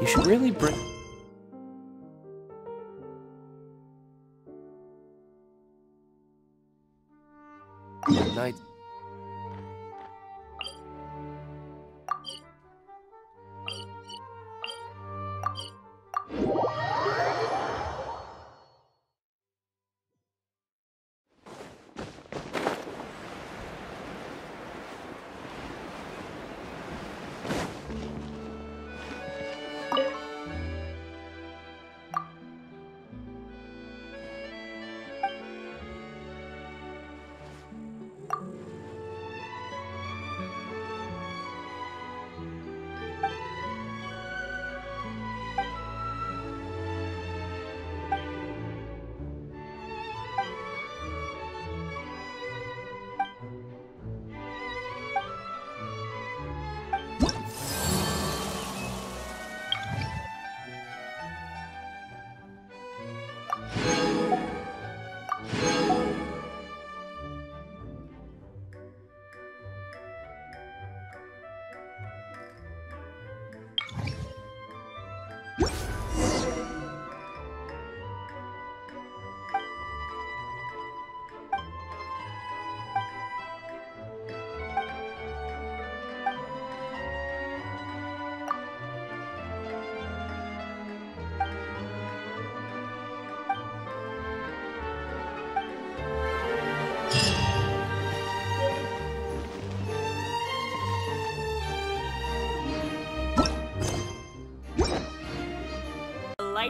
You should really bring...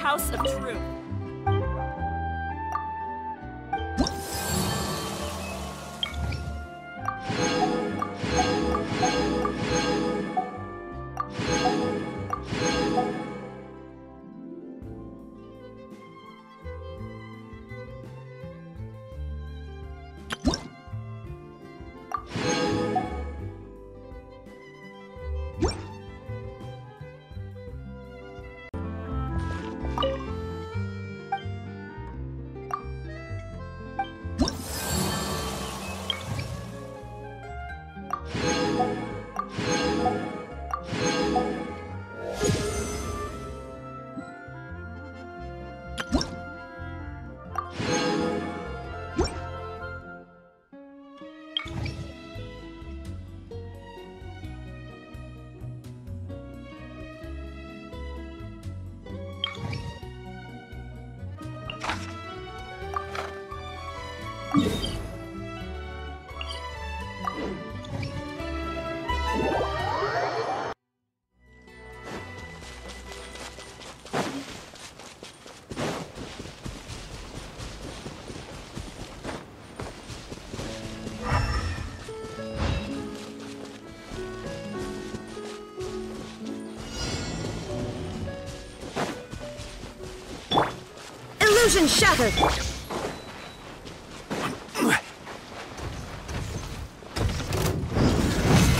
Lighthouse of Truth. Shattered!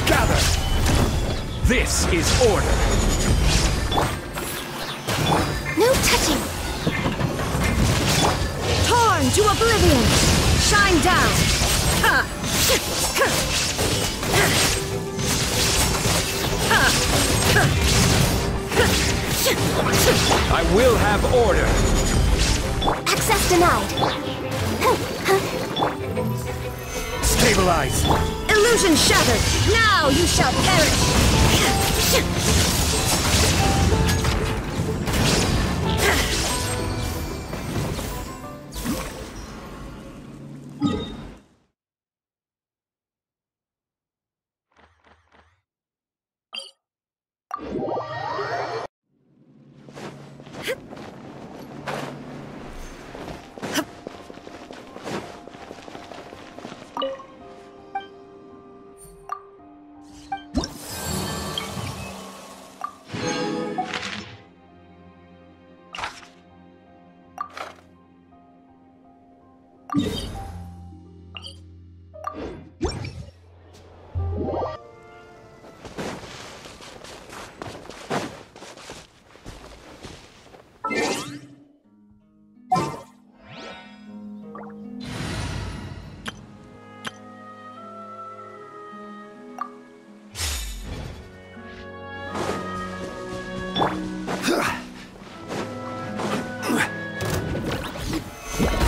Gather! This is order! No touching! Torn to oblivion! Shine down! Ha! Ha! I will have order! Access denied! Stabilize! Illusion shattered! Now you shall perish!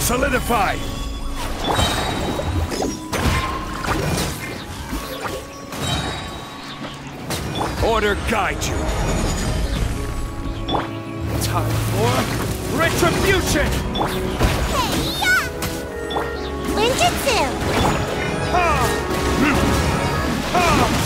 Solidify! Order guide you. Time for retribution! Ninjutsu! Nice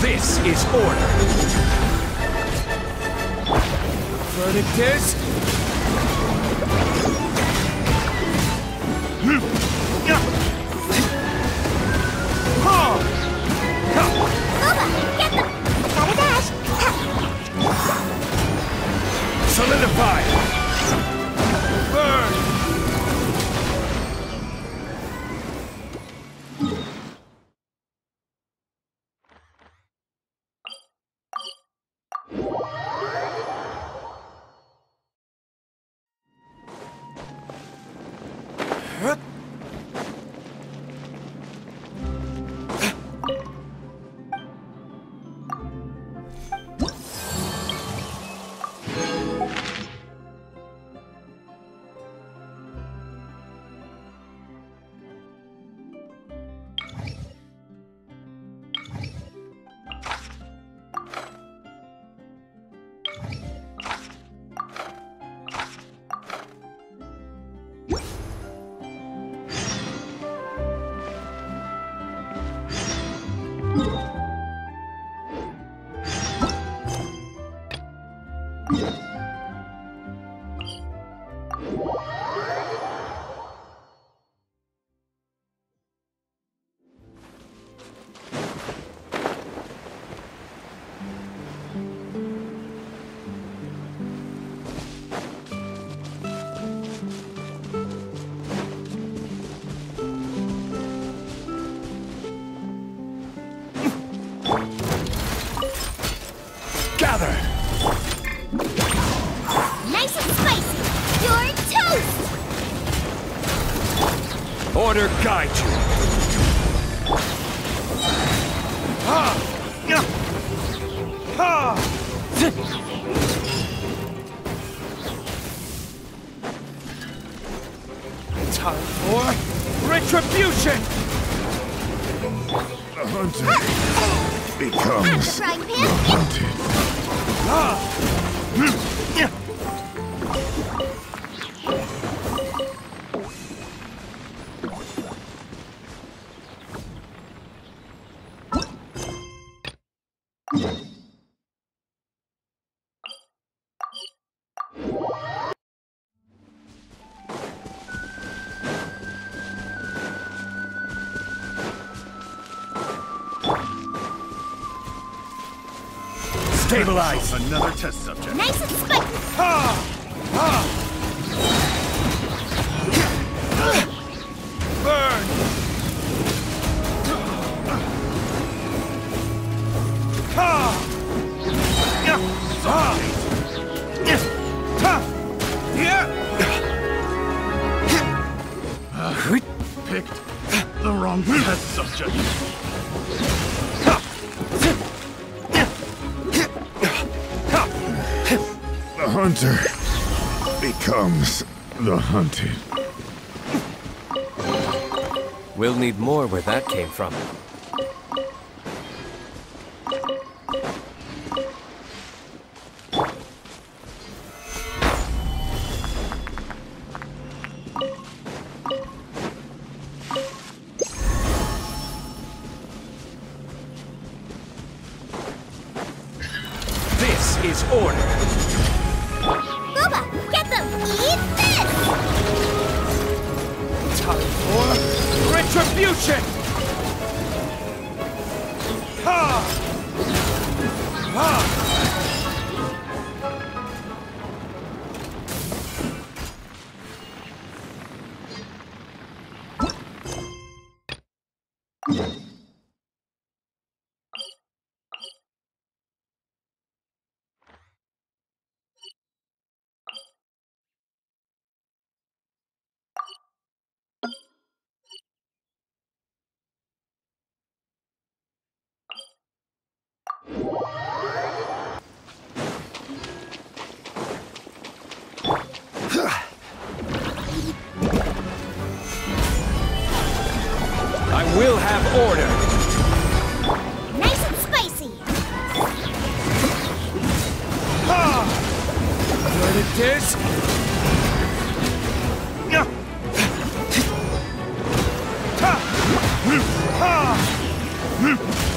This is order. Verdict is... It's time for retribution! The hunter At becomes the pan! hunted. Ah! Hmm. Stabilize! Another test subject. Nice and spicy! Burn! Picked the wrong test subject. hunter becomes the hunted. We'll need more where that came from. 嗯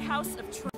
House of truth.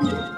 You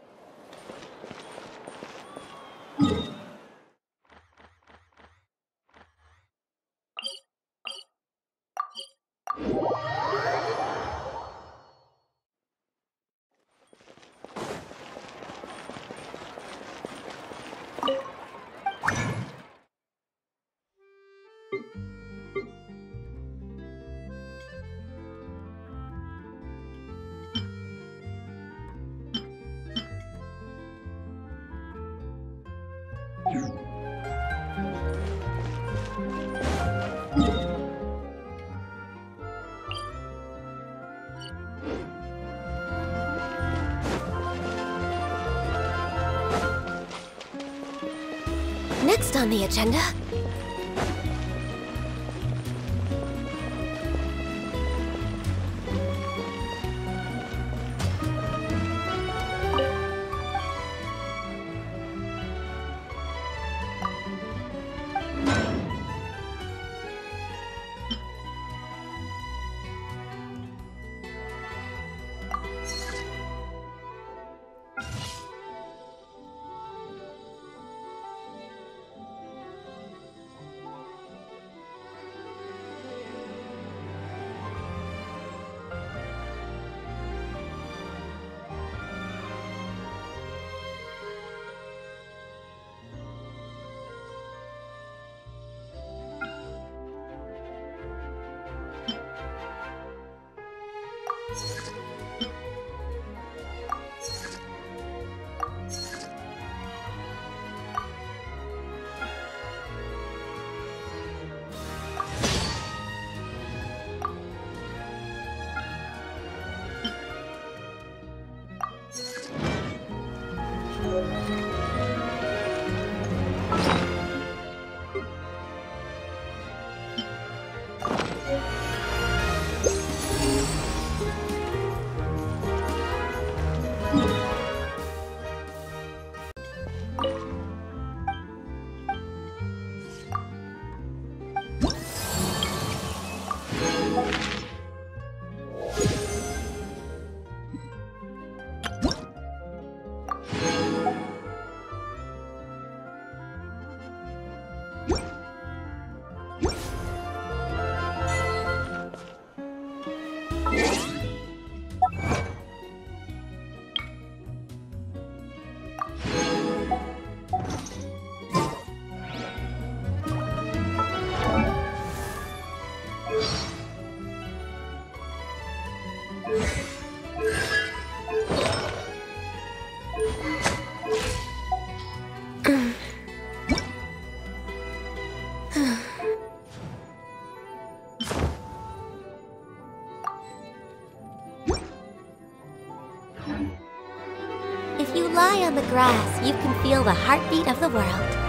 lie on the grass, you can feel the heartbeat of the world.